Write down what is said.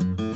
Bye.